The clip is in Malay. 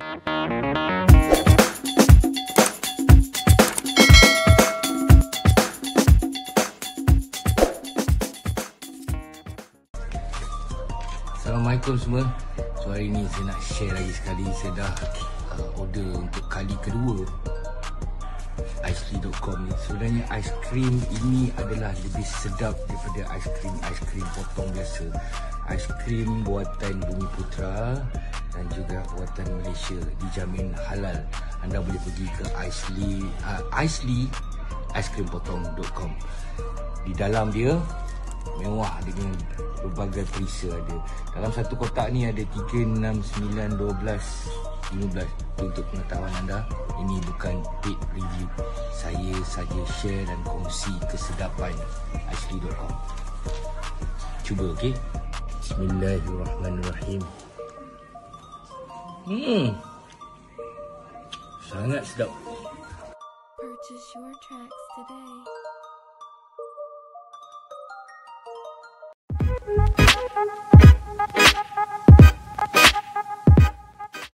Assalamualaikum semua. So hari ni saya nak share lagi sekali saya dah uh, order untuk kali kedua icekrim.com ni. Sebenarnya aiskrim ini adalah lebih sedap daripada aiskrim aiskrim potong biasa. Aiskrim buatan Bumi Putra dan juga buatan Malaysia dijamin halal. Anda boleh pergi ke Aisli Aisli aiskrimpotong.com. Di dalam dia mewah dengan berbagai perisa ada. Dalam satu kotak ni ada 3, 6, 9, 12, 15 untuk pengetahuan anda. Ini bukan paid review. Saya saja share dan kongsi kesedapan asli.com. Cuba okey. Bismillahirrahmanirrahim. Hmm. Sangat sedap. Purchase your tracks today.